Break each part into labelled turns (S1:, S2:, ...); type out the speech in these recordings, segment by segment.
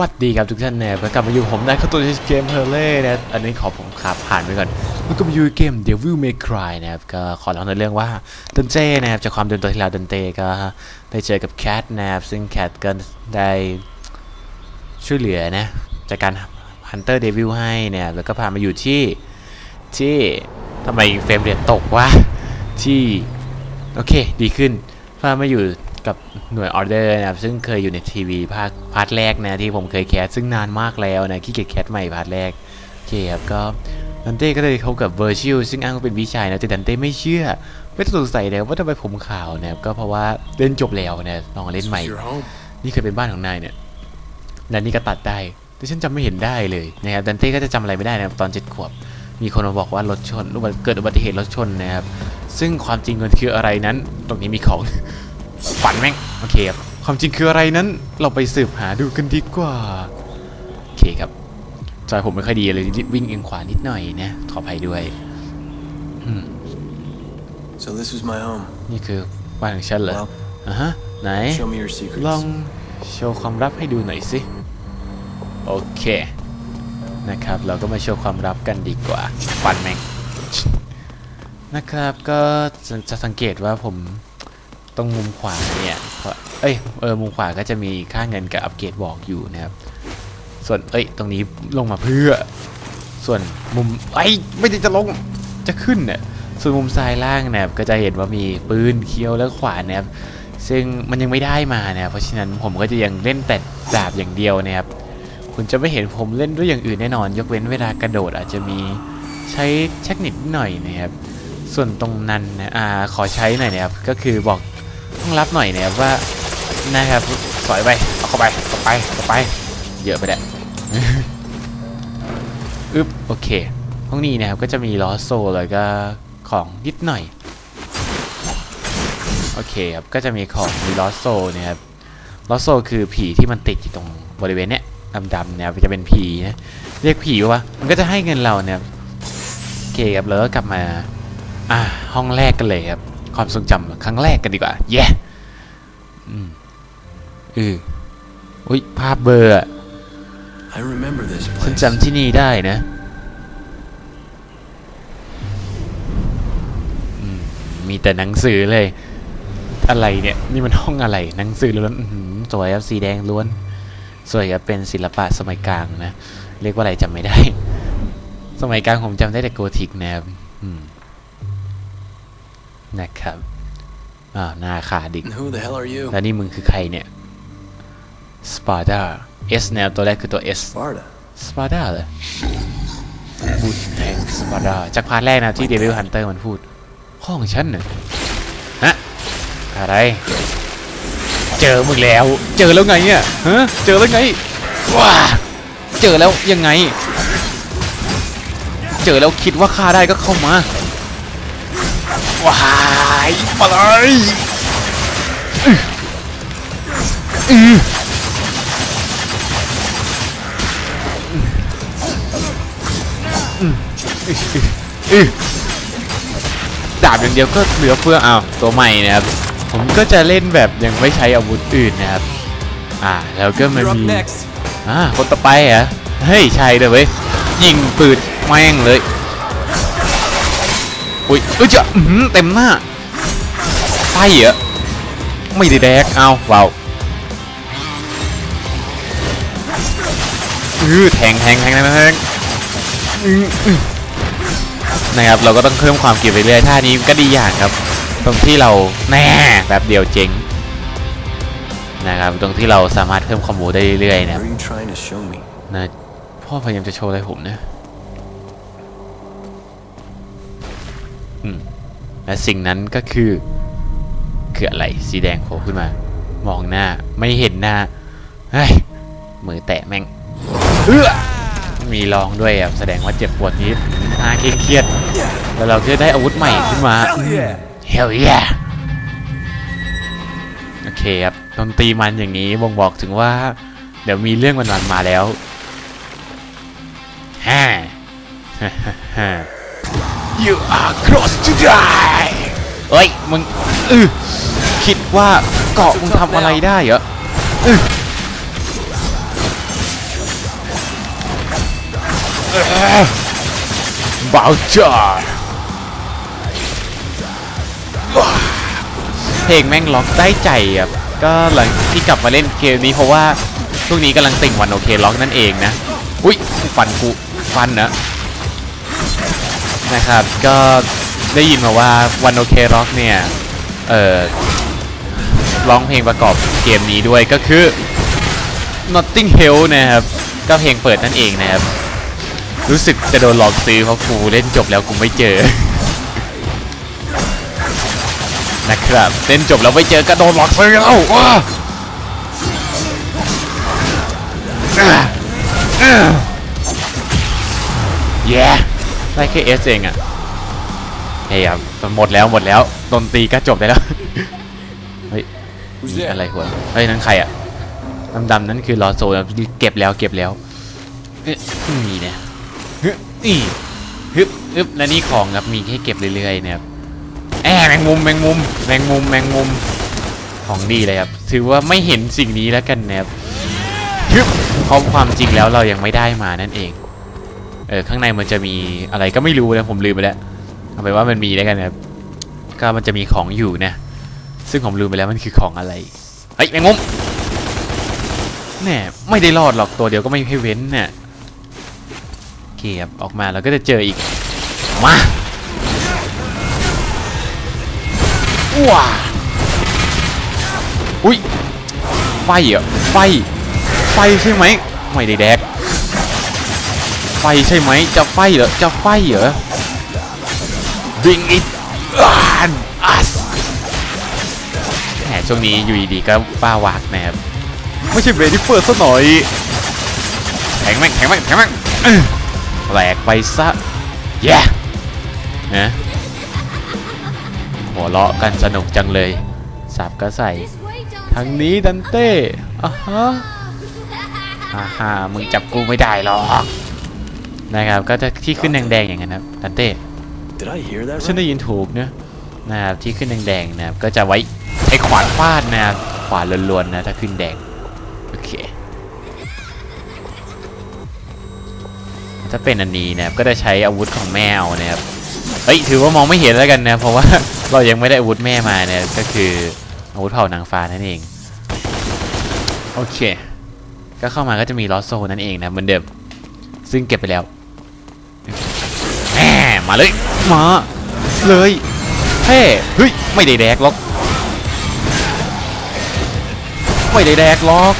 S1: สวัสดีครับทุกท่านเนี่ยกลับมาอยู่ผมได้เข้าตัวเกมเฮเล่นะอันนี้ขอผมขับผ่านไปก่อนมันก็มาอยู่เกม Devil May Cry นะครับก็ขอเล่าในเรื่องว่าดันเต้นะครับจากความเดิมตอนที่แล้วดันเต้ก็ได้เจอกับแคทนะครับซึ่งแคทก็ได้ช่วยเหลือนะจากการ Hunter Devil ให้เนี่ยแล้วก็พามาอยู่ที่ที่ทำไม frame rate ตกวะที่โอเคดีขึ้นพามาอยู่ กับหน่วยออเดอร์นะครับซึ่งเคยอยู่ในทีวีภาค part แรกนะที่ผมเคย cast ซึ่งนานมากแล้วนะขี้เกียจ cast ใหม่ part แรกโอเคครับก็ดันเต้ก็เลยเขากับ Vergil ซึ่งอ้างว่าเป็นพี่ชายนะแต่ดันเต้ไม่เชื่อ ไม่ต้องสงสัยเลยว่าทำไมผมขาวนะครับก็เพราะว่าเล่นจบแล้วนะลองเล่นใหม่
S2: Your home.
S1: นี่เคยเป็นบ้านของนายเนี่ยและนี่ก็ตัดได้แต่ฉันจำไม่เห็นได้เลยนะครับดันเต้ก็จะจำอะไรไม่ได้นะครับตอนเจ็ดขวบมีคนมาบอกว่ารถชนอุบัติเกิดอุบัติเหตุรถชนนะครับ ซึ่งความจริงมันคืออะไรนั้น ตรงนี้มีของ ฝันแม่งโอเคครับความจริงคืออะไรนั้น เราไปสืบหาดูกันดีกว่าโอเคครับจอยผมไม่ค่อยดีเลยวิ่งเอียงขวานิดหน่อยนะขออภัยด้วยอืม
S2: So this was my home.
S1: นี่คือบ้านของฉันเหรอ
S2: Well,
S1: อะฮะไหน
S2: show me your secrets.
S1: ลองโชว์ความลับให้ดูหน่อยสิโอเคนะครับ เราก็มาโชว์ความลับกันดีกว่าฟันแมงนะครับก็จะจะสังเกตว่าผม ตรงมุมขวาเนี่ยเอ้ยเออมุมขวาก็จะมีค่าเงินกับอัปเกรดบอกอยู่นะครับ ส่วนเอ้ยตรงนี้ลงมาเพื่อ ส่วนมุมไอ้ไม่ได้จะลงจะขึ้นเนี่ยส่วนมุมซ้ายล่างนะครับก็จะเห็นว่ามีปืนเคี้ยวและขวานนะครับซึ่งมันยังไม่ได้มานะครับเพราะฉะนั้นผมก็จะยังเล่นแต่ดาบอย่างเดียวนะครับคุณจะไม่เห็นผมเล่นด้วยอย่างอื่นแน่นอน ยกเว้นเวลากระโดดอาจจะมีใช้เทคนิคนิดหน่อยนะครับ ส่วนตรงนั้นนะอ่าขอใช้หน่อยนะครับก็คือบอก ต้องรับหน่อยเนะครับว่านะครับสอยไปเอาเข้าไปเข้าไปเข้าไป เยอะไปแหละอึ๊บโอเคห้องนี้นะครับก็จะมีล้อโซ่แล้วก็ของนิดหน่อยโอเคครับก็จะมีของมีล้อโซเนี่ยครับลอโซ่คือผีที่มันติดอยู่ตรงบริเวณเนี้ยดำๆเนี่ยจะเป็นผีนะเรียกผีว่ามันก็จะให้เงินเราเนี่ยโอเคครับแล้วก็กลับมาอ่าห้องแรกกันเลยครับ ความทรงจำครั้งแรกกันดีกว่าเย้อืมอืออุ้ยภาพเบลอร์อะ
S2: I remember this
S1: ฉัน
S2: place.
S1: จำที่นี่ได้นะอืมมีแต่หนังสือเลย อะไรเนี่ย นี่มันห้องอะไรหนังสือล้วนอื้อหือสวยครับสีแดงล้วน สวยครับเป็นศิลปะสมัยกลางนะ เรียกว่าอะไรจำไม่ได้ สมัยกลางผมจำได้แต่โกธิกนะครับอืม นะครับอ้าวหน้าขาดิก
S2: And who the hell are you?
S1: แล้วนี่มึงคือใครเนี่ยสปาร์ดา S แนวตัวแรกคือตัว S
S2: Sparda.
S1: สปาร์ดาเหรอพูดแทงสปาร์ดาจาก part แรกนะที่ Devil Hunter มันพูด ห้องฉันน่ะฮะอะไร เจอมึงแล้ว เจอแล้วไงเนี่ยฮะเจอแล้วไงว้าเจอแล้วยังไง เจอแล้วคิดว่าฆ่าได้ก็เข้ามา ว้ายมาเลยอือดาบอย่างเดียวก็เหลือเฟืออ้าวตัวใหม่นะครับ ผมก็จะเล่นแบบยังไม่ใช้อาวุธอื่นนะครับ อ่าแล้วก็มันมีอ่าคนต่อไปเหรอเฮ้ยใช่เลยเว้ยยิงปืนแม่งเลย อุ้ยเอ้ยจะอื้อหือเต็มหน้าไปเหรอไม่ได้แดกเอาว้าวอือแทงแทงแทงแทงแทงอื้ออื้อนะครับเราก็ต้องเพิ่มความเก็บไปเรื่อยท่านี้ก็ดีอย่างครับ ตรงที่เราแน่แบบเดียวเจ๋งนะครับตรงที่เราสามารถเพิ่มคอมโบได้เรื่อยๆนะ
S2: What are you trying to show me?
S1: นะพ่อพยายามจะโชว์อะไรผมนะ และสิ่งนั้นก็คือคืออะไรสีแดงโผล่ขึ้นมา มองหน้าไม่เห็นหน้าเฮ้ยมือแตะแม่งเอื้อมีร้องด้วยอะแสดงว่าเจ็บปวดนี้อาเคร่งเครียดแล้วเราจะได้อาวุธใหม่ขึ้นมา Hell yeah โอเคครับดนตรีมันอย่างนี้บ่งบอกถึงว่า เดี๋ยวมีเรื่องมันๆมาแล้วฮ่า You are close to die เอ้ยมึงอือคิดว่าเกาะมึงทำอะไรได้เหรออื้อบาวจ้าเพลงแม่งล็อกได้ใจอะก็หลังที่กลับมาเล่นเกมนี้เพราะว่าช่วงนี้กำลังติ่งวันโอเคล็อกนั่นเองนะ อุ้ยฟันกูฟันนะ นะครับ ก็ได้ยินมาว่าวันโอเคล็อกเนี่ย เอ่อร้องเพลงประกอบเกมนี้ด้วยก็คือ Notting Hill นะครับ ก็เพลงเปิดนั่นเองนะครับ รู้สึกจะโดนหลอกซื้อเพราะกูเล่นจบแล้วกูไม่เจอ นะครับ เล่นจบแล้วไม่เจอก็โดนหลอกซื้อแล้วว้าแย่ ได้แค่เอสเองอะเฮ้ยครับหมดแล้วหมดแล้วดนตรีก็จบได้แล้ว เฮ้ย
S2: มี
S1: อะไรหัวเฮ้ยนั่นใครอะดำๆนั่นคือลอโซเก็บแล้วเก็บแล้วนี่เนี่ยฮึนี่ฮึบฮึบและนี่ของครับมีให้เก็บเรื่อยๆเนี่ยครับแอบแมงมุมแมงมุมแมงมุมแมงมุมของดีเลยครับถือว่าไม่เห็นสิ่งนี้แล้วกันนะครับฮึบเพราะความจริงแล้วเรายังไม่ได้มานั่นเอง เออข้างในมันจะมีอะไรก็ไม่รู้นะผมลืมไปแล้วเอาไปนว่ามันมีแล้วกันนะครับก็มันจะมีของอยู่นะ ซึ่งผมลืมไปแล้วมันคือของอะไรเฮ้ยแมงมุมแน่ไม่ได้รอดหรอกตัวเดียวก็ไม่ให้เว้นเนี่ยโอเคครับออกมาเราก็จะเจออีกมาว้าอุ้ยไฟเหรอไฟไฟใช่ไหมไม่ได้แดก ไฟใช่ไหมจะไฟเหรอจะไฟเหรอ Bring it on us แหมช่วงนี้อยู่ดีๆก็ป้าวากนะครับไม่ใช่เบรดิเฟอร์ซะหน่อยแข็งแม่งแข็งแม่งแข็งแม่งแหลกไปซะแย่นะหัวเราะกันสนุกจังเลยสับก็ใส่ทางนี้ดันเต้อะฮะอ่าฮะมึงจับกูไม่ได้หรอก นะครับ ก็จะที่ขึ้นแดงๆอย่างนั้นครับดันเต้
S2: Did I hear that
S1: ฉัน
S2: right?
S1: ได้ยินถูกเนอะนะครับที่ขึ้นแดงๆนะครับก็จะไว้ใช้ขวานฟาดนะครับขวานล้วนๆนะถ้าขึ้นแดงโอเคถ้าเป็นอันนี้นะครับก็จะใช้อาวุธของแมวนะครับเฮ้ยถือว่ามองไม่เห็นแล้วกันนะเพราะว่าเรายังไม่ได้อาวุธแม่มาเนี่ยก็คืออาวุธเผ่านางฟ้านั่นเองโอเค ก็เข้ามาก็จะมีลอสโซนั่นเองนะเหมือนเดิมซึ่งเก็บไปแล้วแห มมาเลย มา เลยเฮ้เฮ้ย ไม่ได้แดกหรอก ไม่ได้แดกหรอก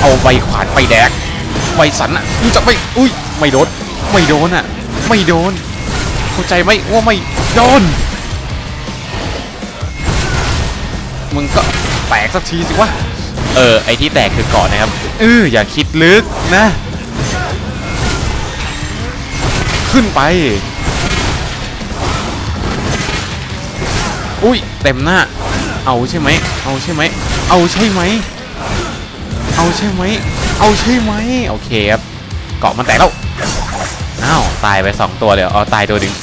S1: เอาใบขวานไปแดกใบสันอะมึงจะไม่ อุ้ย ไม่โดน ไม่โดนอะ ไม่โดน เข้าใจไหมว่าไม่โดน มึงก็แตกสักทีสิวะ เออ ไอที่แตกคือเกาะนะครับ เอออย่าคิดลึกนะ ขึ้นไป อุ้ยเต็มหน้า เอาใช่ไหม เอาใช่ไหม เอาใช่ไหม เอาใช่ไหม เอาใช่ไหม โอเคครับ เกาะมันแตกแล้ว อ้าว ตายไปสองตัวเลยเหรออ๋อตายตัวหนึ่ง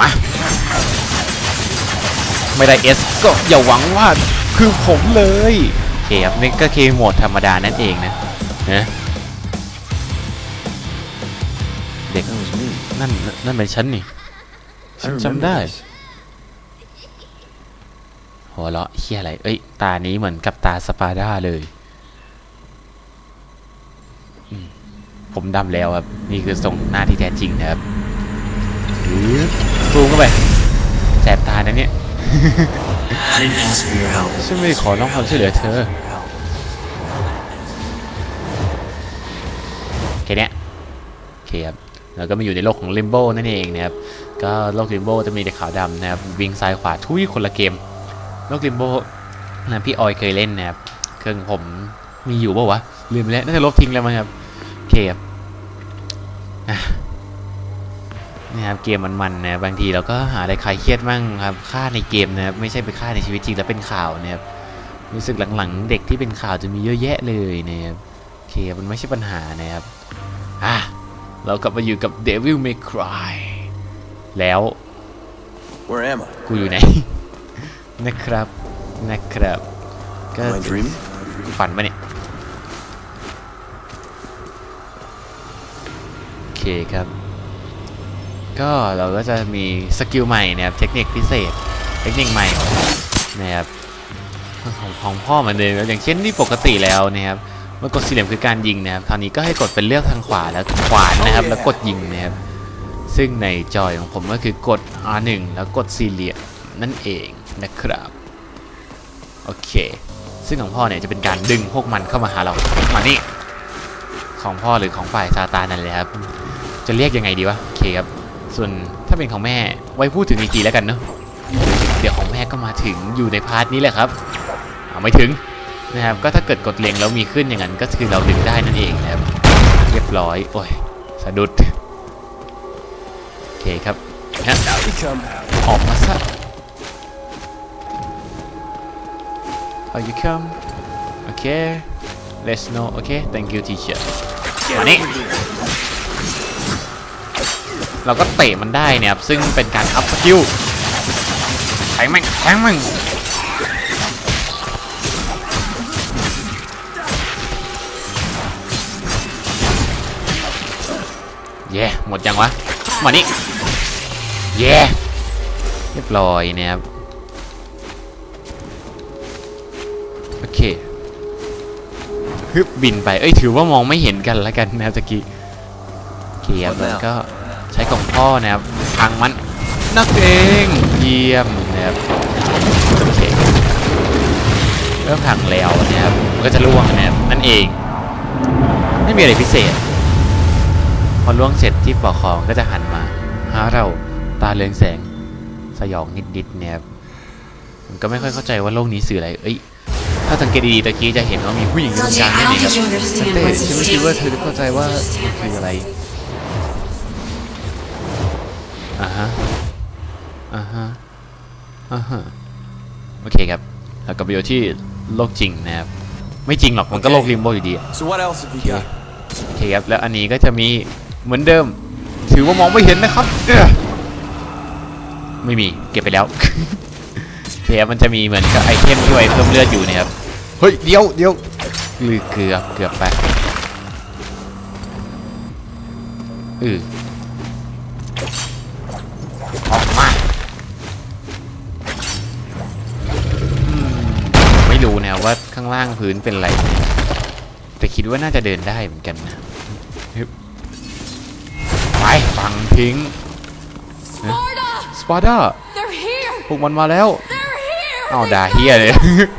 S1: มา ไม่ได้เอสก็อย่าหวังว่าคือผมเลย โอเคครับนี่ก็คือโหมดธรรมดานั่นเองนะนะ นั่นนั่นเป็นฉันนี่
S2: I
S1: ฉัน
S2: remember
S1: จำได้
S2: this.
S1: หัวเราะเฮียอะไร เอ้ย ตานี้เหมือนกับตาสปาด้าเลยอืมผมดำแล้วครับ นี่คือทรงหน้าที่แท้จริงนะครับซูมเข้าไป แสบตานะเนี่ย
S2: I didn't ask for your help.
S1: ฉันไม่ได้ขอร้องความช่วยเหลือเธอแค่เนี้ยโอเคครับ แล้วก็มาอยู่ในโลกของลิมโบนั่นเองนะครับ ก็โลกลิมโบจะมีแต่ขาวดำนะครับ วิ่งซ้ายขวาทุยคนละเกม โลกลิมโบนะพี่ออยเคยเล่นนะครับ เครื่องผมมีอยู่ป่าวะ ลืมแล้ว น่าจะลบทิ้งแล้วมั้งครับ โอเคครับนะครับเกมมันๆนะบางทีเราก็หาอะไรคลายเครียดมั่งครับฆ่าในเกมนะครับไม่ใช่ไปฆ่าในชีวิตจริงแล้วเป็นข่าวนะครับรู้สึกหลังๆ เด็กที่เป็นข่าวจะมีเยอะแยะเลยนะครับโอเคมันไม่ใช่ปัญหานะครับอะ เรากลับมาอยู่กับ Devil May Cry แล้ว
S2: Where am I
S1: กูอยู่ไหน นะครับนะครับก็
S2: Dream
S1: ฝันมาเนี่ยโอเคครับ ก็เราก็จะมีสกิลใหม่นะครับเทคนิคพิเศษ เทคนิคใหม่นะครับของพ่อเหมือนเดิมอย่างเช่นที่ปกติแล้วนะครับ เมื่อกดสี่เหลี่ยมคือการยิงนะครับคราวนี้ก็ให้กดเป็นเลือกทางขวาแล้วขวานนะครับ แล้วกดยิงนะครับซึ่งในจอยของผมก็คือกด R1 แล้วกดสี่เหลี่ยมนั่นเองนะครับโอเค ซึ่งของพ่อเนี่ยจะเป็นการดึงพวกมันเข้ามาหาเรามานี่ของพ่อหรือของฝ่ายซาตานนั่นแหละครับจะเรียกยังไงดีวะโอเคครับส่วนถ้าเป็นของแม่ไว้พูดถึงอีกทีแล้วกันเนาะเดี๋ยวของแม่ก็มาถึงอยู่ในพาร์ทนี้แหละครับเอาไม่ถึง นะครับ ก็ถ้าเกิดกดเล็งแล้วมีขึ้นอย่างนั้นก็คือเราดึงได้นั่นเองนะครับ เรียบร้อย โอ้ย สะดุด โอเคครับฮะออกมาซะ How you come Okay Let's know Okay Thank you teacher มานี่เราก็เตะมันได้เนี่ยครับ ซึ่งเป็นการอัพสกิลแทงแม่งแทงแม่ง เย่หมดยังวะมานี่เย่เรียบร้อยนะครับโอเคฮึบบินไปเอ้ยถือว่ามองไม่เห็นกันแล้วกันนะตะกี้โอเคครับแล้วก็ใช้ของพ่อนะครับพังมันนักเองเยี่ยมนะครับโอเคเริ่มพังแล้วนะครับก็จะล่วงนะครับนั่นเอง ไม่มีอะไรพิเศษ อล่วงเสร็จที่ปอกของก็จะหันมาหาเราตาเรืองแสงสยองนิดๆเนี่ยครับผมก็ไม่ค่อยเข้าใจว่าโลกนี้สื่ออะไร เอ้ย ถ้าสังเกตดีๆตะกี้จะเห็นว่ามีผู้หญิงอยู่ตรงกลางนั่นเองครับฉันเต้ฉันไม่คิดว่าเธอจะเข้าใจว่ามันคืออะไร อ่าฮะ อ่าฮะ อ่าฮะ โอเคครับ แล้วก็ไปอยู่ที่โลกจริงนะครับ ไม่จริงหรอก มันก็โลกลิมโบอยู่ดีอะ
S2: So what else have you got?
S1: โอเคครับ แล้วอันนี้ก็จะมี เหมือนเดิม ถือว่ามองไม่เห็นนะครับเอ้อไม่มีเก็บไปแล้วโอเคครับมันจะมีเหมือนกับไอเทมที่ไว้เพิ่มเลือดอยู่นะครับ เฮ้ยเดี๋ยวเดี๋ยวลือเกือบเกือบไปเออออกมาอืมไม่รู้นะว่าข้างล่างพื้นเป็นอะไร แต่คิดว่าน่าจะเดินได้เหมือนกันนะ ไปฟังทิ้ง
S3: Sparta!
S1: สปาร์ดา
S3: They're here!
S1: พวกมันมาแล้ว
S3: They're here!
S1: อ้าวด่าเฮียเลย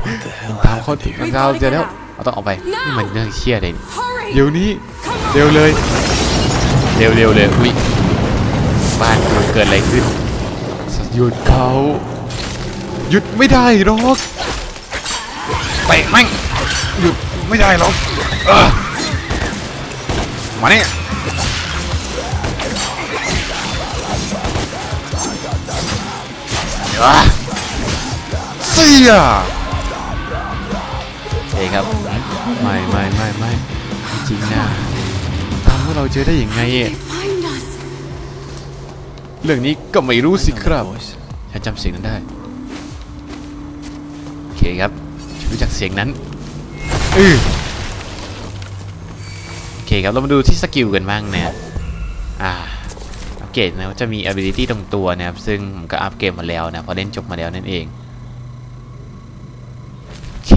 S2: What the hell
S1: ตามคน
S2: happened
S1: มัน
S2: here?
S1: เราเจอแล้วเราต้องออกไปนี่มันเรื่องเชี่ยเลย
S3: Hurry!
S1: เดี๋ยวนี้
S3: Come on!
S1: เร็วเลยเร็วเร็วเลยอุ้ยบ้านกูเกิดอะไรขึ้นหยุดเขาหยุดไม่ได้หรอกไปแม่งหยุดไม่ได้หรอกเออมาเนี่ย เดี๋ยวอะเสียเอ้ครับไม่ไม่ไม่ไม่ไม่จริงนะตามพวกเราเจอได้ยังไงอะ
S3: Find us!
S1: เรื่องนี้ก็ไม่รู้สิ
S2: I know
S1: ค
S2: that
S1: รับ
S2: voice.
S1: ฉันจำเสียงนั้นได้ โอเคครับ ฉันรู้จักเสียงนั้นอือโอเคครับ เรามาดูที่ skill กันบ้างเนี่ย อ่าอัป เกรดนะว่าจะมี ability ตรงตัวนะครับ ซึ่งผมก็อัปเกรดมาแล้วนะพอเล่นจบมาแล้วนั่นเองโอเค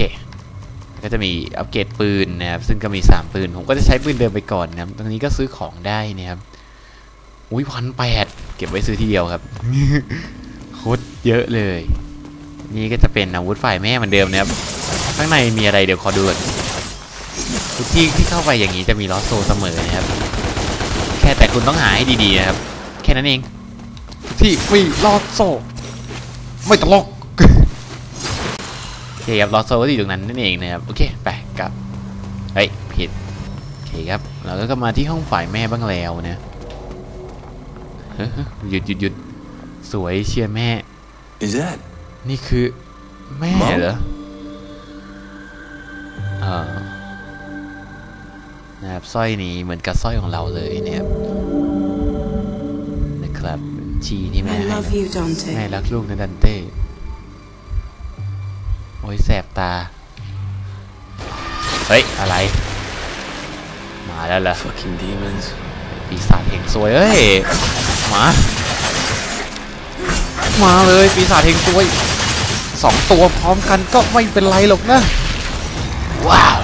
S1: ก็จะมีอัปเกรดปืนนะครับซึ่งก็มี 3 ปืน ผมก็จะใช้ปืนเดิมไปก่อนนะครับตรงนี้ก็ซื้อของได้นะครับอุ้ยพันแปดเก็บไว้ซื้อทีเดียวครับโคตรเยอะเลย นี่ก็จะเป็นอาวุธฝ่ายแม่เหมือนเดิมนะครับข้างในมีอะไรเดี๋ยวขอดูก่อนทุกที่ที่เข้าไปอย่างนี้จะมีล้อโซเสมอนะครับ แค่แต่คุณต้องหาให้ดีๆนะครับ ค่นั้นเองทุกที่มีลอสโซไม่ตลกโอเคครับลอสโซก็อยู่ตรงนั้นนั่นเองนะครับโอเคไปกลับเฮ้ยผิดโอเคครับเราก็มาที่ห้องฝ่ายแม่บ้างแล้วนะเฮ้ยหยุดหยุดหยุดสวยเชียร์แม่
S2: Is that
S1: นี่คือแม่
S2: Mom?
S1: เหรอเออนะครับสร้อยนี้เหมือนกับสร้อยของเราเลยนะครับนะ ครับเป็นชีที่แม่
S3: I
S1: ให้
S3: love
S1: นะ
S3: you, Dante.
S1: แม่รักลูกนะดันเต้ โอ้ยแสบตา เฮ้ย อะไร มาแล้วเหรอ
S2: fucking demons?
S1: ปีศาจเฮงซวยเอ้ย มา มาเลยปีศาจเฮงซวยสองตัวพร้อมกันก็ไม่เป็นไรหรอกนะ ว้าว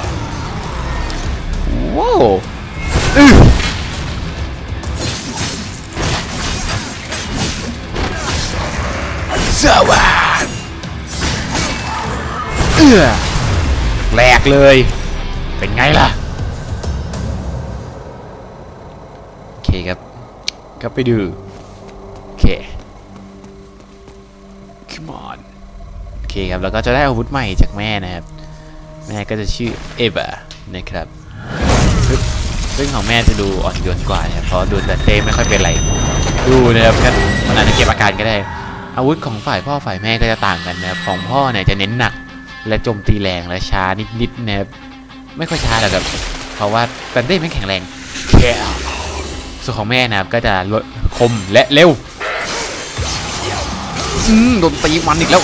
S1: ว้าว สวัสดเอื้อแหลกเลย เป็นไงล่ะ โอเคครับก็ไปดูโอเค come on โอเคครับ แล้วก็จะได้อาวุธใหม่จากแม่นะครับ แม่ก็จะชื่อเอเบานะครับปึ๊บซึ่งของแม่จะดูอ่อนโยนกว่านะครับเพราะดูแต่เต้ไม่ค่อยเป็นไร ดูนะครับก็มันอาจจะเก็บอาการก็ได้ อาวุธของฝ่ายพ่อฝ่ายแม่ก็จะต่างกันนะครับของพ่อเนี่ยจะเน้นหนัก และโจมตีแรงและช้านิดๆนะครับไม่ค่อยช้าหรอกครับเพราะว่าแต่เต้ไม่แข็งแรงแค่ส่วนของแม่นะครับก็จะลดคมและเร็วอืมโดนตีมันอีกแล้ว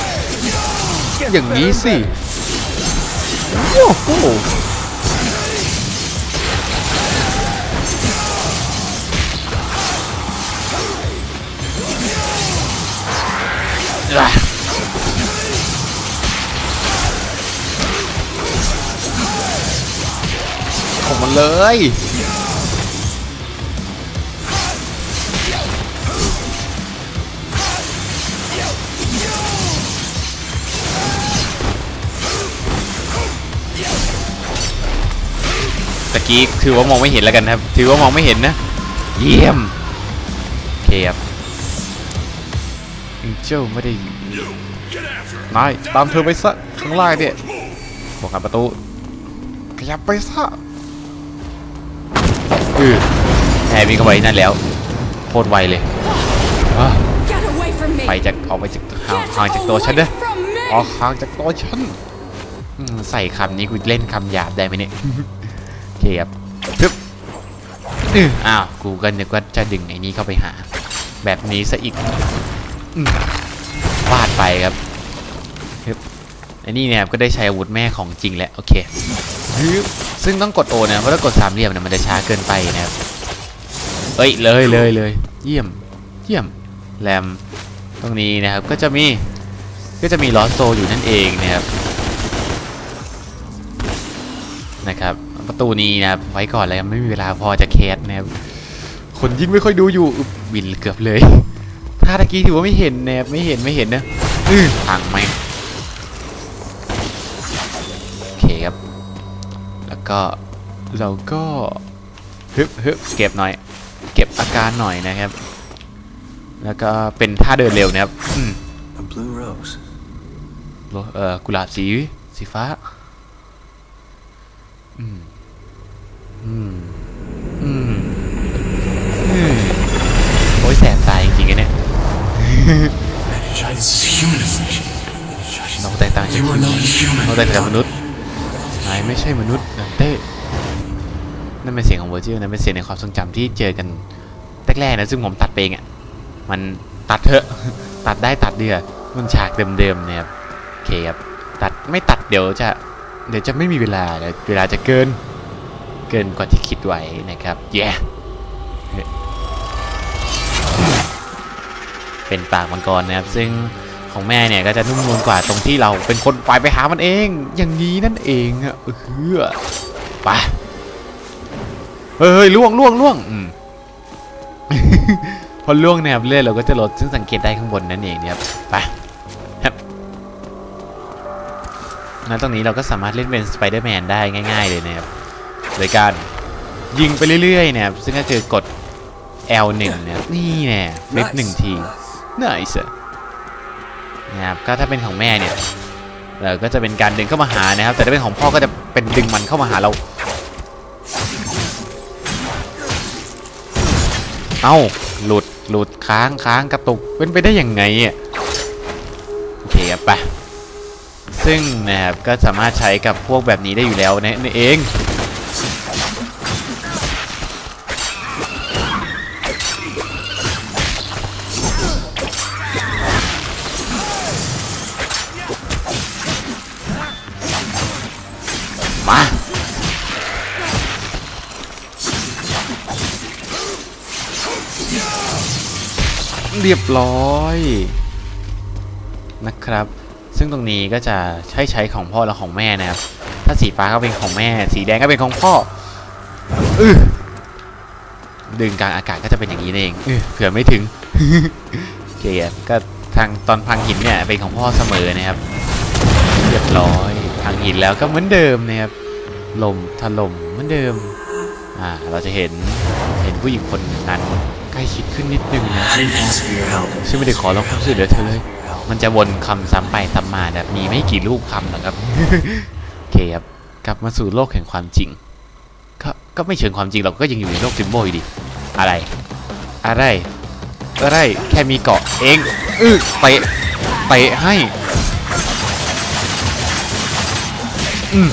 S1: อย่างนี้สิโอ้โห ของมันเลย ตะกี้ถือว่ามองไม่เห็นแล้วกันนะครับ ถือว่ามองไม่เห็นนะ เยี่ยมโอเคครับเจ้าไม่ได้นายตามเธอไปซะข้างล่างเนี่ยบอกกันประตูขยับไปซะ อือแฮร์วิ่งเข้าไปนั่นแล้วโคตรไวเลยอะ
S3: Get away from me!
S1: ไปจากออกไปจากห่าง
S3: Get
S1: ห่างจากตัวฉันนะ
S3: away from me!
S1: ออกห่างจากตัวฉันอืมใส่คำนี้กูเล่นคำหยาบได้ไหมเนี่ยโอเคครับปึ๊บอื้ออ้าวกูก็นึกว่าจะดึงไอ้นี้เข้าไปหา แบบนี้ซะอีกอืมวาดไปครับปึ๊บไอ้นี่เนี่ยก็ได้ใช้อาวุธแม่ของจริงแล้ว โอเคปึ๊บ ซึ่งต้องกดโอนะเพราะถ้ากดสามเหลี่ยมเนี่ยมันจะช้าเกินไปนะครับเอ้ยเลยเลยเลยเยี่ยมเยี่ยมแรมตรงนี้นะครับก็จะมีก็จะมีลอสโซอยู่นั่นเองนะครับนะครับประตูนี้นะครับไว้ก่อนเลยไม่มีเวลาพอจะแคสนะครับคนยิ่งไม่ค่อยดูอยู่อุ๊บบินเกือบเลยถ้าตะกี้ถือว่าไม่เห็นนะครับไม่เห็นไม่เห็นนะอื้อพังไหม ก็เราก็ฮึบฮึบเก็บหน่อย เก็บอาการหน่อยนะครับ แล้วก็เป็นท่าเดินเร็วนะครับอืม
S2: A blue rose.
S1: โลเอ่อกุหลาบสีสีฟ้า อืม อืม อืมอืมโอ้ยแสบตาจริงๆอะเนี่ย
S2: This is human flesh.
S1: น้องแตกต่างจาก
S2: You are not human.
S1: น้องแตกต่างจากมนุษย์นายไม่ใช่มนุษย์นันเต้นั่นเป็นเสียงของเวอร์จิลนั่นเป็นเสียงในความทรงจำที่เจอกันแรกๆนะซึ่งผมตัดไปเองอะมันตัดเถอะตัดได้ตัดเดือมันฉากเดิมๆเนี่ยครับโอเคครับตัดไม่ตัดเดี๋ยวจะเดี๋ยวจะไม่มีเวลาเดี๋ยวเวลาจะเกินเกินกว่าที่คิดไว้นะครับแย่เป็นปากมังกรนะครับซึ่ง ของแม่เนี่ยก็จะนุ่มนวลกว่าตรงที่เราเป็นคนไปไปหามันเอง อย่างนี้นั่นเองอะเออไปเฮ้ยเฮ้ยล่วงล่วงล่วงอืมพอล่วงแนบเลื่อนเราก็จะลดซึ่งสังเกตได้ข้างบนนั่นเองเนี่ยครับไปครับณตรงนี้เราก็สามารถเล่นเป็นสไปเดอร์แมนได้ง่าย ๆ เลยนะครับโดยการยิงไปเรื่อยๆนะครับซึ่งก็คือกด L1 นะครับนี่แน่ flip หนึ่งที nice อะ นะครับก็ถ้าเป็นของแม่เนี่ยเราก็จะเป็นการดึงเข้ามาหานะครับ แต่ถ้าเป็นของพ่อก็จะเป็นดึงมันเข้ามาหาเรา เอ้าหลุดหลุดค้างค้างกระตุกเป็นไปได้ยังไงอะโอเคครับไปซึ่งนะครับก็สามารถใช้กับพวกแบบนี้ได้อยู่แล้วนะนี่เอง เรียบร้อยนะครับ ซึ่งตรงนี้ก็จะใช้ใช้ของพ่อและของแม่นะครับ ถ้าสีฟ้าก็เป็นของแม่ สีแดงก็เป็นของพ่ออือดึงกลางอากาศก็จะเป็นอย่างนี้เองเผื่อไม่ถึงโอเคครับก็ทางตอนพังหินเนี่ยเป็นของพ่อเสมอนะครับ เรียบร้อยพังหินแล้วก็เหมือนเดิมนะครับลมถล่มเหมือนเดิม อ่า เราจะเห็นเห็นผู้หญิงคนนั้น ใกล้ชิดขึ้นนิดนึงนะ
S2: I didn't ask for your help.
S1: ซึ่งไม่ได้ขอร้องความช่วยเหลือเธอเลย มันจะวนคำซ้ำไปซ้ำมาแบบมีไม่กี่รูปคำหรอกครับโอเคครับกลับมาสู่โลกแห่งความจริง ก็ก็ไม่เชิงความจริงเราก็ยังอยู่ในโลกซิมโบอยู่ดี อะไร อะไรอะไรแค่มีเกาะเองอือเตะเตะให้ อืม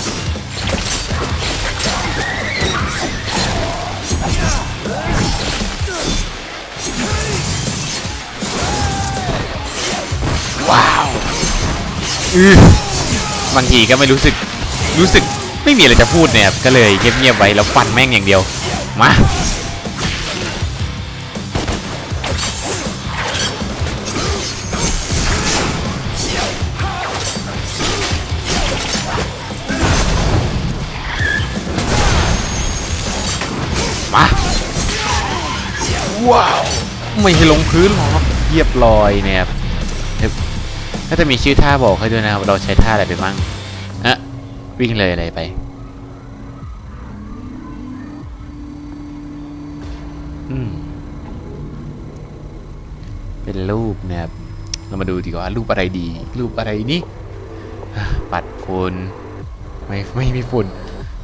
S1: บางทีก็ไม่รู้สึกรู้สึกไม่มีอะไรจะพูดเนี่ยก็เลยเงียบๆไว้แล้วฟันแม่งอย่างเดียว มามาว้าว ไม่ให้ลงพื้นหรอกเรียบร้อยเนี่ย ถ้าจะมีชื่อท่าบอกให้ด้วยนะครับเราใช้ท่าอะไรไปบ้างอะวิ่งเลยอะไรไป อืม เป็นรูปนะครับเรามาดูดีกว่ารูปอะไรดี รูปอะไรนี่อะปัดฝุ่นไม่ไม่มีฝุ่น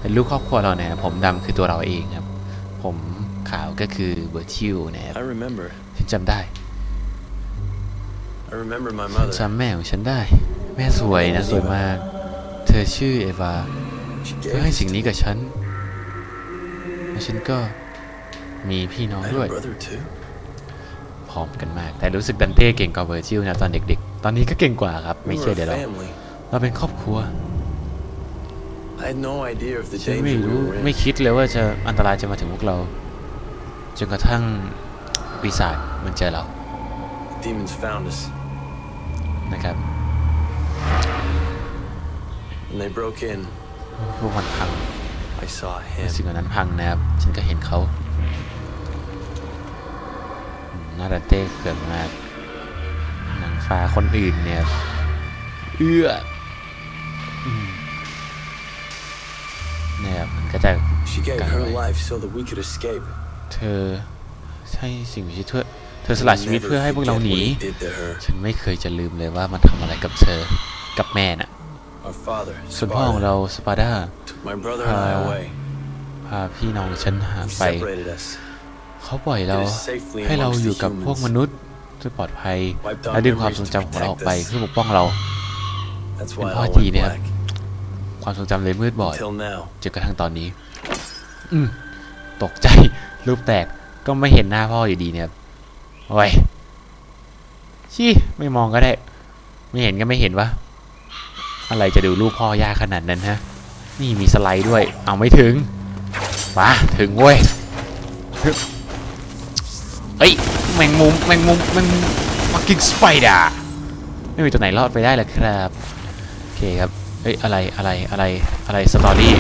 S1: เป็นรูปครอบครัวเราเนี่ยผมดำคือตัวเราเองครับ ผมขาวก็คือเวอร์ชิวนะครับ
S2: I remember.
S1: ฉันจำได้
S2: I remember my
S1: ฉัน
S2: mother.
S1: จำแม่ของฉันได้ แม่สวยนะสวยมาก เธอชื่อเอวา
S2: She
S1: เธอให้สิ่งนี้กับฉันและฉันก็มีพี่น้อง
S2: I had
S1: ด้วย
S2: a brother too.
S1: พร้อมกันมาก แต่รู้สึกดันเต้เก่งกว่าเวอร์ชิวนะตอนเด็กๆ ตอนนี้ก็เก่งกว่าครับ
S2: We
S1: ไม่
S2: were
S1: เชื่อ
S2: a
S1: เดี๋ยวเรา
S2: family.
S1: เราเป็นครอบครัว
S2: I had no idea of the
S1: ฉันไม่
S2: danger we
S1: รู้
S2: were
S1: ไม่
S2: in.
S1: คิดเลยว่าจะอันตรายจะมาถึงพวกเรา จนกระทั่งปีศาจมันเจอเรา
S2: The demons found us
S1: นะครับ
S2: and they broke in.
S1: พวกมันพัง
S2: I saw
S1: เมื่อ
S2: him.
S1: สิ่งเหล่านั้นพังนะครับ ฉันก็เห็นเขาอืมน่าจะเต้เกิดมากหนังฟ้าคนอื่นเนี่ย เอื้ออืมเนี่ยมันก็จะ
S2: She gave
S1: Got
S2: her
S1: away.
S2: life so that we could escape.
S1: เธอใช่สิ่งมีชีวิต เพื่อเธอสละชีวิตเพื่อให้พวกเราหนี
S2: What he did to her.
S1: ฉันไม่เคยจะลืมเลยว่ามันทำอะไรกับเธอ กับแม่น่ะ
S2: Our father,
S1: ส่วนพ่อของ
S2: Sparta,
S1: เราสปาร์ดา
S2: took my brother and I
S1: Uh,
S2: away.
S1: พาพี่น้องฉันหา
S2: He
S1: ไป
S2: separated us.
S1: เขาปล่อยเรา
S2: Did us safely
S1: ให้เรา
S2: amongst
S1: อยู่
S2: the
S1: กับพวก
S2: humans.
S1: มนุษย์ด้วยปลอดภัย
S2: Wiped out
S1: และดึงความท
S2: memories
S1: รง
S2: to
S1: จำของเราออกไป
S2: protect us.
S1: เพื่อปกป้องเรา
S2: That's
S1: เป็น
S2: why it
S1: พ่อ
S2: all
S1: ที
S2: went
S1: เนี่ยครับ
S2: black.
S1: ความทรงจำเลยมืดบอด
S2: Until now.
S1: จนกระทั่งตอนนี้ อืมตกใจรูปแตกก็ไม่เห็นหน้าพ่ออยู่ดีเนี่ยครับ โอ้ยชี้ไม่มองก็ได้ ไม่เห็นก็ไม่เห็นวะอะไรจะดูรูปพ่อยากขนาดนั้นฮะ นี่มีสไลด์ด้วย เอาไม่ถึงมาถึงเว้ยเอ้ยแมงมุมแมงมุมแมงมุมมากิงสไปดาไม่มีตัวไหนรอดไปได้หรอครับโอเคครับเฮ้ยอะไรอะไรอะไรอะไรสตอรี่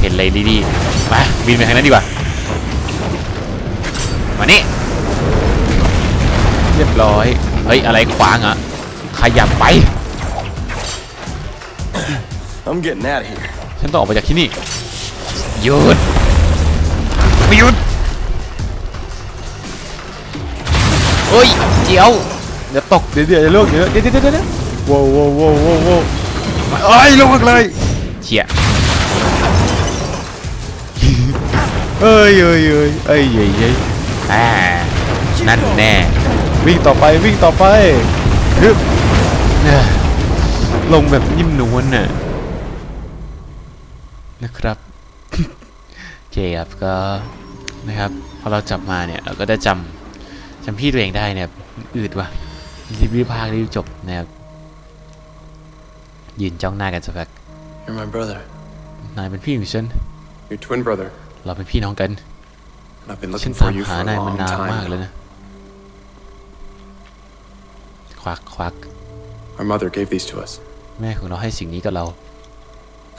S1: เห็นเลยดีๆมาบินไปทางนั้นดีกว่ามานี่ เรียบร้อย เฮ้ย อะไรขวางอะขยับไป
S2: I'm getting out of here.
S1: ฉันต้องออกไปจากที่นี่หยุดไม่หยุดเฮ้ยเจียวเดี๋ยวตกเดี๋ยวเดี๋ยวเดี๋ยวลูกเดี๋ยวเดี๋ยวเดี๋ยวเดี๋ยวเดี๋ยวโว้วโว้วโว้วโว้วโว้วเอ้ยลงมาเลยเชี่ยเอ้ยเอ้ยเอ้ยเอ้ยเอ้ยเอ้ยอ่านั่นแน่ วิ่งต่อไปวิ่งต่อไปฮึบเอ้ยลงแบบนิ่มนวลน่ะนะครับโอเคครับก็นะครับพอเราจับมาเนี่ยเราก็ได้จำจำพี่ตัวเองได้เนี่ยอืดว่ะรีบรีบพากรีบจบนะครับยืนจ้องหน้ากันสักพัก
S2: You're my brother.
S1: นายเป็นพี่ของฉัน
S4: Your twin brother.
S1: เราเป็นพี่น้องกัน
S4: I've been
S1: ฉัน
S4: looking
S1: ตา
S4: for
S1: ม
S4: you
S1: หา
S4: for a
S1: นายมาน
S4: long
S1: นานมาก
S4: time
S1: เลย
S4: now.
S1: นะ วักควัก
S4: Our mother gave these to us.
S1: แม่ของเราให้สิ่งนี้กับเรา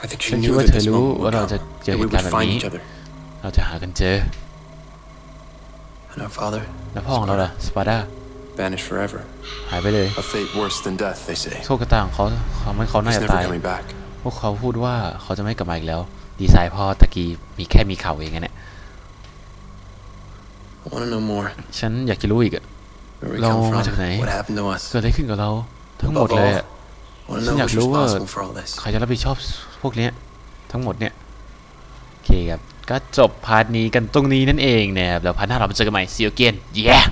S4: I think she
S1: ฉันคิด
S4: knew
S1: ว่า
S4: that
S1: เธอ
S4: this
S1: รู้
S4: moment
S1: ว่า
S4: would
S1: เรา
S4: come,
S1: จะเจอ
S4: that
S1: เห
S4: we
S1: ตุการ
S4: would
S1: ณ์แบบ
S4: find
S1: นี้
S4: each other.
S1: เราจะหากันเจอ
S2: And our father?
S1: แล้วพ่อของเราล่ะ สปาร์ดา
S4: Vanished forever.
S1: หายไปเลย
S2: A fate worse than death, they say.
S1: โชคกระตาของเขาเขาไม่เขาน่า
S4: He's
S1: จะ
S4: never
S1: ตาย
S4: coming back.
S1: พวกเขาพูดว่าเขาจะไม่กลับมาอีกแล้ว ดีไซน์พ่อตะกี้มีแค่มีเข่าเองอะเนี่ย
S2: I want to know more.
S1: ฉันอยากจะรู้อีกอะ
S2: Where we
S1: Lo
S2: come
S1: mà chừng
S2: from.
S1: này.
S2: What happened to us.
S1: เกิดอะไรขึ้นกับเรา ทั้งหมดเลยอะ
S2: I want to
S1: Xin
S2: know
S1: nhạc
S2: who's
S1: lúa à.
S2: responsible for all this.
S1: ใครจะรับผิดชอบพวกเนี้ยทั้งหมดเนี่ยโอเคครับ ก็จบพาร์ทนี้กันตรงนี้นั่นเองนะครับแล้วพาร์ทหน้าเรามาเจอกันใหม่ see you again yeah